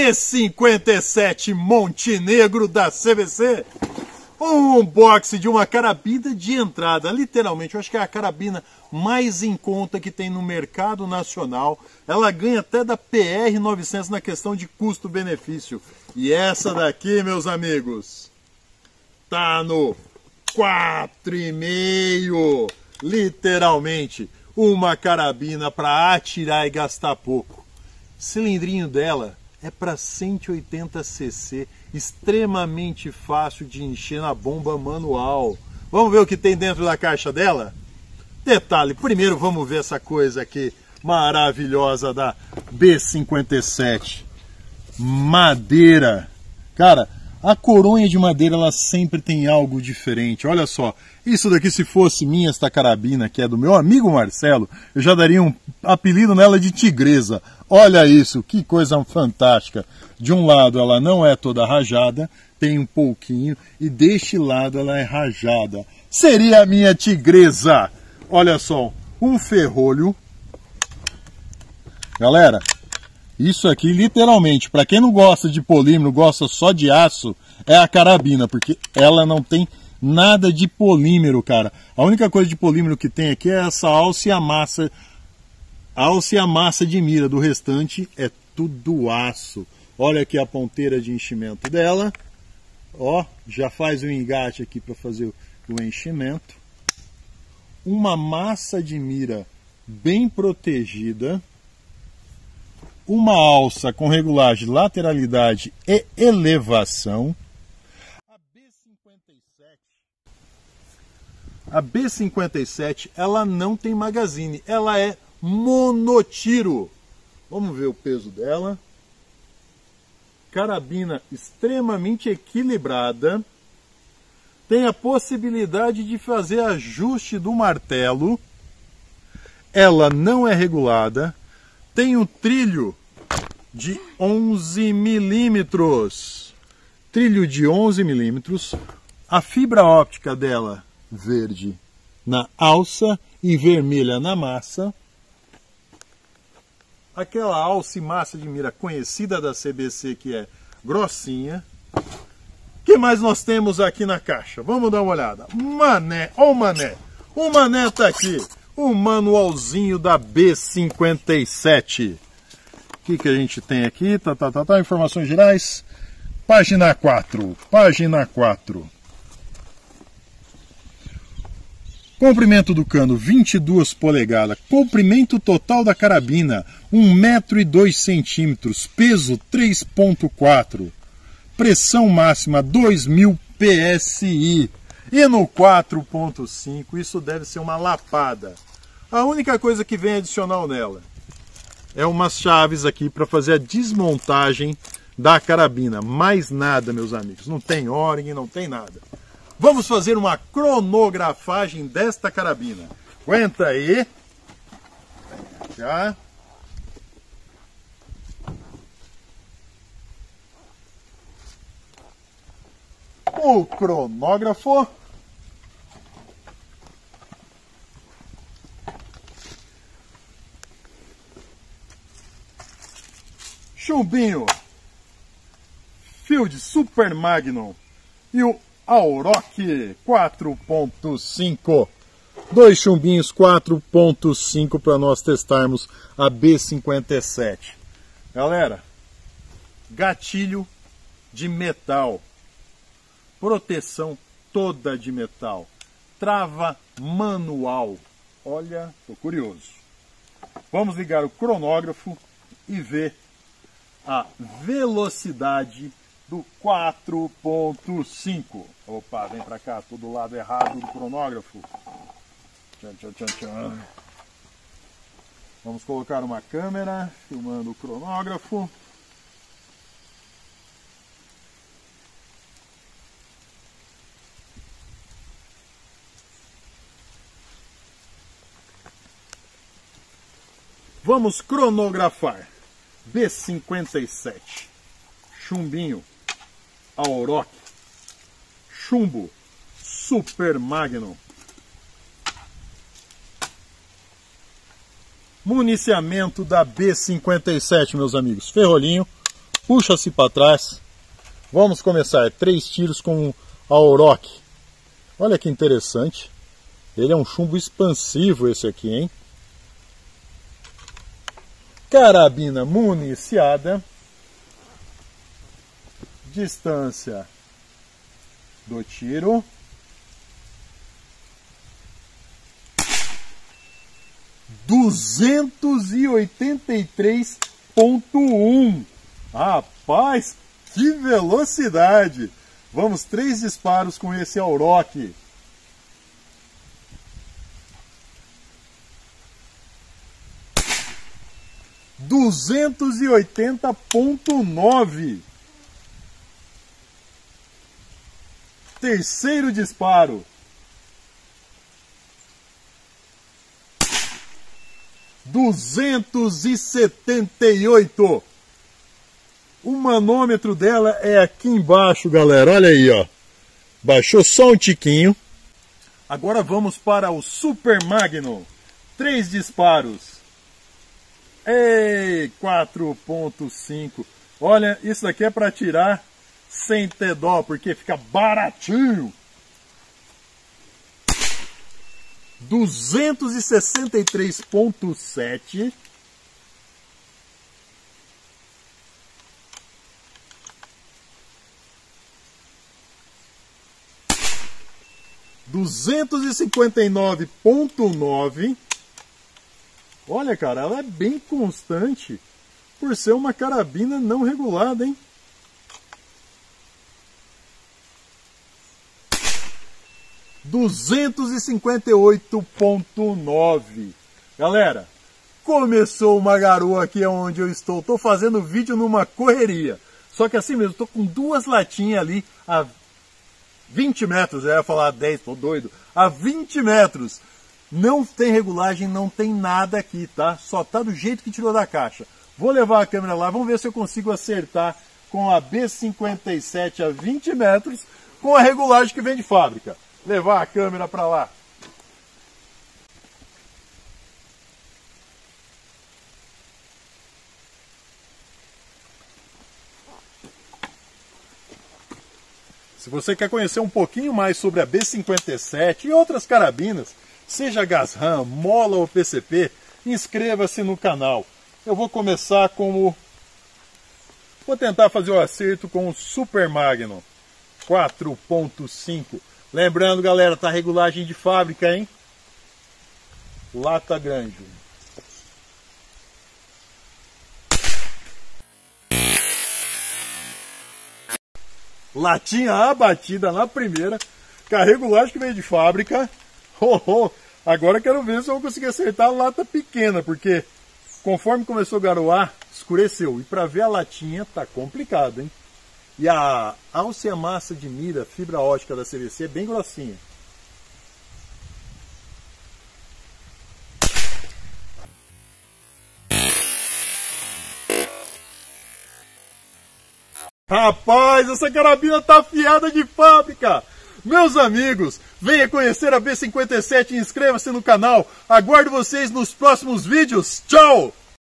B57 Montenegro da CVC. Um unboxing de uma carabina de entrada, literalmente, eu acho que é a carabina mais em conta que tem no mercado nacional. Ela ganha até da PR 900 na questão de custo-benefício. E essa daqui, meus amigos, tá no 4,5. Literalmente, uma carabina para atirar e gastar pouco. Cilindrinho dela é para 180 cc, extremamente fácil de encher na bomba manual. Vamos ver o que tem dentro da caixa dela? Detalhe, primeiro vamos ver essa coisa aqui maravilhosa da B57. Madeira. Cara, a coronha de madeira ela sempre tem algo diferente. Olha só, isso daqui se fosse minha esta carabina, que é do meu amigo Marcelo, eu já daria um apelido nela de tigresa. Olha isso, que coisa fantástica. De um lado ela não é toda rajada, tem um pouquinho, e deste lado ela é rajada. Seria a minha tigresa. Olha só, um ferrolho. Galera, isso aqui literalmente, para quem não gosta de polímero, gosta só de aço, é a carabina, porque ela não tem nada de polímero, cara. A única coisa de polímero que tem aqui é essa alça e a massa, alça e a massa de mira. Do restante é tudo aço. Olha aqui a ponteira de enchimento dela. Ó, já faz o engate aqui para fazer o enchimento. Uma massa de mira bem protegida. Uma alça com regulagem de lateralidade e elevação. A B57 ela não tem magazine, ela é monotiro. Vamos ver o peso dela. Carabina extremamente equilibrada. Tem a possibilidade de fazer ajuste do martelo. Ela não é regulada. Tem um trilho de 11 milímetros. Trilho de 11 milímetros. A fibra óptica dela verde na alça e vermelha na massa. Aquela alça e massa de mira conhecida da CBC que é grossinha. O que mais nós temos aqui na caixa? Vamos dar uma olhada. Mané, ó o mané. O mané tá aqui. O manualzinho da B57. O que, que a gente tem aqui? Tá, tá, tá, tá. Informações gerais. Página 4. Página 4. Comprimento do cano 22 polegadas. Comprimento total da carabina 1 metro e 2 centímetros. Peso 3.4. Pressão máxima 2000 PSI. E no 4.5 isso deve ser uma lapada. A única coisa que vem adicional nela é umas chaves aqui para fazer a desmontagem da carabina. Mais nada, meus amigos. Não tem ordem, não tem nada. Vamos fazer uma cronografagem desta carabina. Aguenta aí. Já. O cronógrafo. Chumbinho. Field Super Magnum. E o Auroch 4.5. Dois chumbinhos 4.5 para nós testarmos a B57. Galera, gatilho de metal, proteção toda de metal, trava manual. Olha, tô curioso. Vamos ligar o cronógrafo e ver a velocidade do 4.5. Opa, vem para cá, todo do lado errado do cronógrafo. Tchan, tchan, tchan, tchan. Vamos colocar uma câmera filmando o cronógrafo. Vamos cronografar. B57. Chumbinho Auroch, Chumbo, Super Magnum. Municiamento da B57, meus amigos. Ferrolinho, puxa-se para trás. Vamos começar três tiros com a Oroch. Olha que interessante. Ele é um chumbo expansivo esse aqui, hein? Carabina municiada. Distância do tiro. Duzentos e oitenta e três ponto um. Rapaz, que velocidade! Vamos, três disparos com esse Auroch. Duzentos e oitenta ponto nove. Terceiro disparo. Duzentos e setenta e oito. O manômetro dela é aqui embaixo, galera. Olha aí, ó. Baixou só um tiquinho. Agora vamos para o Super Magnum. Três disparos. Ei, 4.5. Olha, isso daqui é para tirar sem ter dó, porque fica baratinho. 263.7 259.9. Olha, cara, ela é bem constante por ser uma carabina não regulada, hein? Duzentos e cinquenta e oito ponto nove. Galera, começou uma garoa aqui onde eu estou. Estou fazendo vídeo numa correria. Só que assim mesmo, estou com duas latinhas ali a 20 metros, eu ia falar 10, tô doido, a 20 metros. Não tem regulagem, não tem nada aqui, tá? Só tá do jeito que tirou da caixa. Vou levar a câmera lá, vamos ver se eu consigo acertar com a B57 a 20 metros com a regulagem que vem de fábrica. Levar a câmera para lá. Se você quer conhecer um pouquinho mais sobre a B57 e outras carabinas, seja Gasram, Mola ou PCP, inscreva-se no canal. Eu vou começar com o... Vou tentar fazer o acerto com o Super Magnum 4.5. Lembrando, galera, tá regulagem de fábrica, hein? Lata grande. latinha abatida na primeira, carrego lógico que veio de fábrica. Oh, oh. Agora quero ver se eu vou conseguir acertar a lata pequena, porque conforme começou a garoar, escureceu. E para ver a latinha tá complicado, hein? E a alça massa de mira fibra ótica da CVC é bem grossinha. Rapaz, essa carabina tá afiada de fábrica! Meus amigos, venha conhecer a B57 e inscreva-se no canal. Aguardo vocês nos próximos vídeos. Tchau!